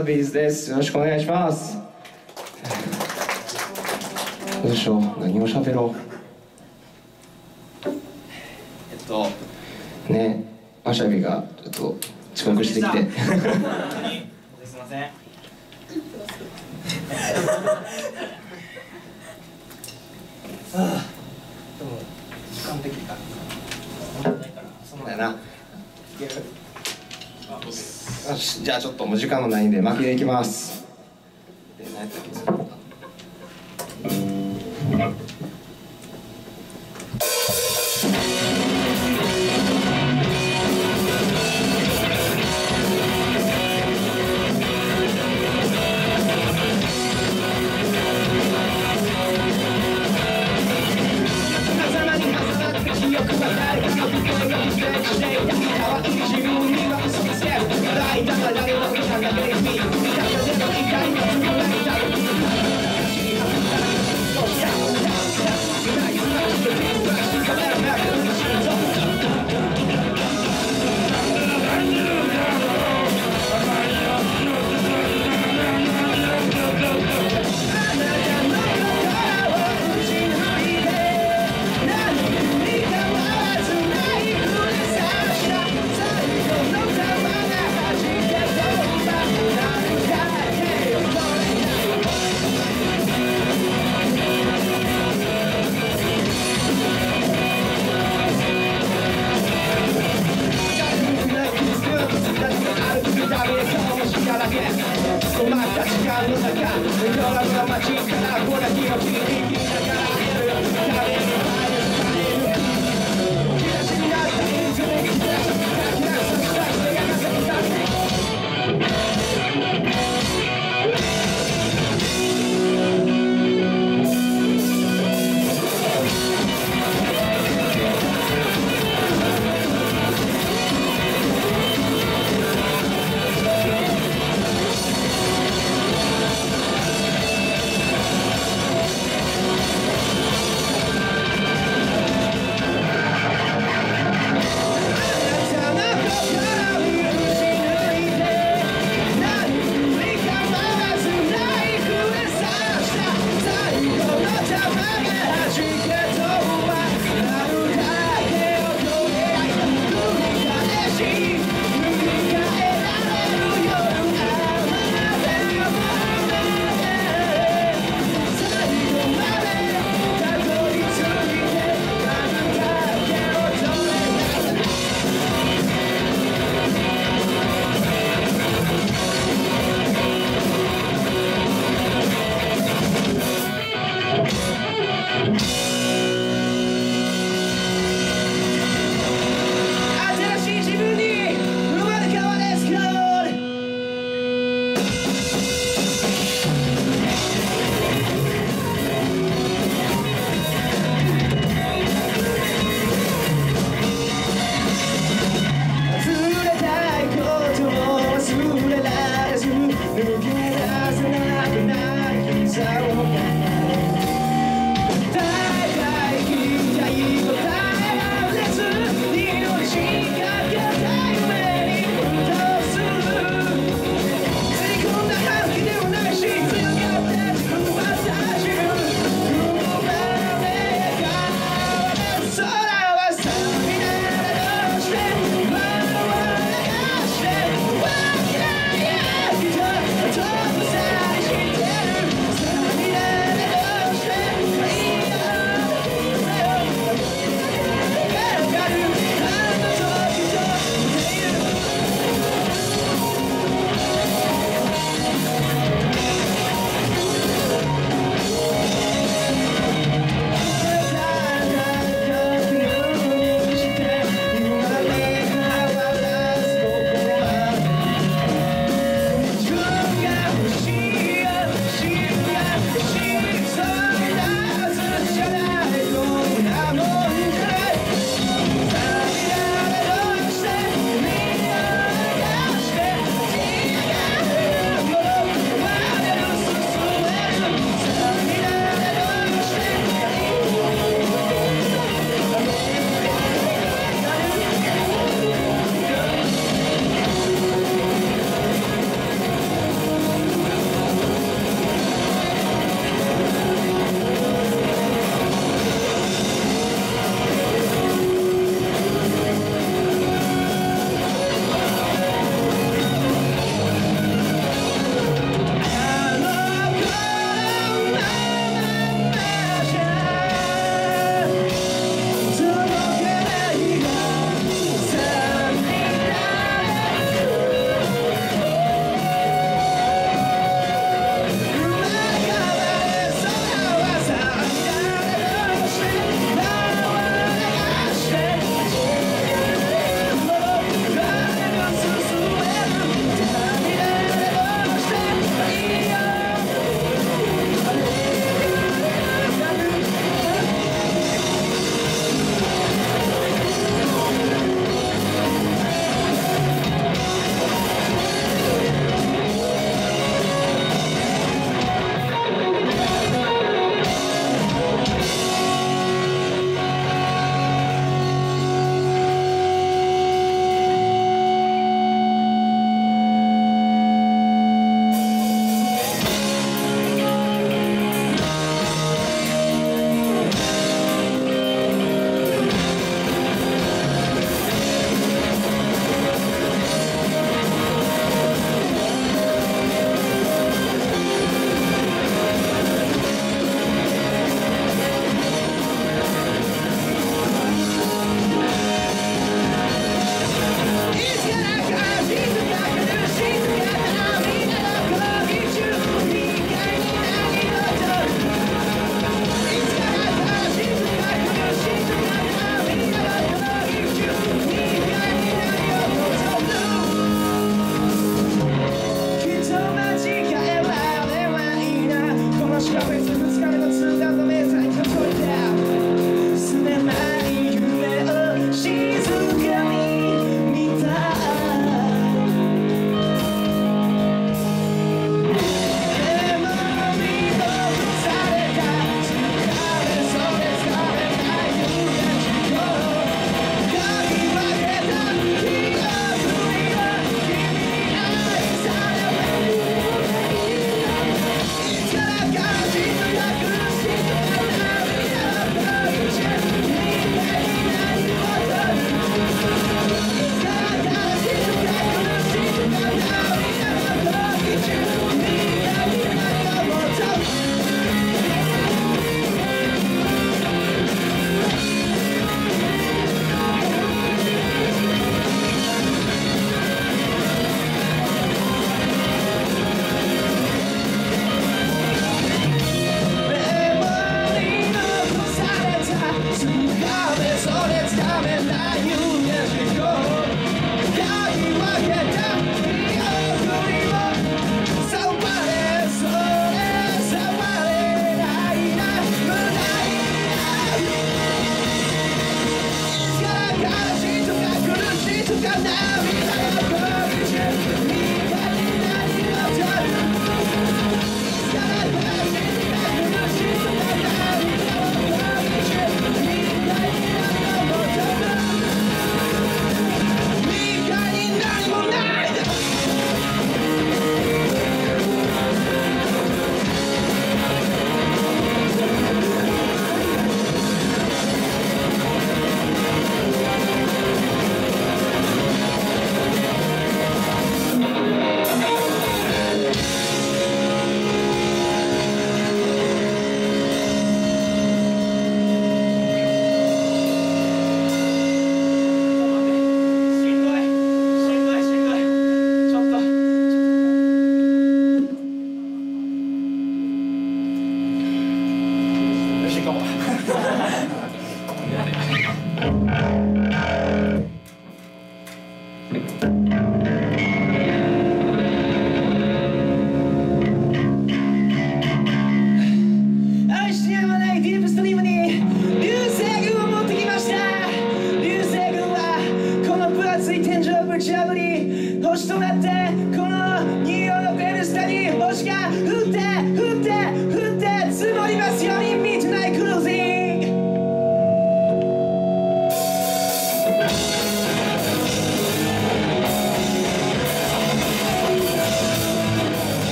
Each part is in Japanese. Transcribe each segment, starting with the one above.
デッドサタビーズです。よろしくお願いします。どうしよう？何を喋ろう？えっとねわしゃびがちょっと遅刻してきて。すいません。あでも時間的か。そうだよなじゃあちょっともう時間もないんで巻きでいきます。で何やったっけ？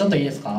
ちょっといいですか？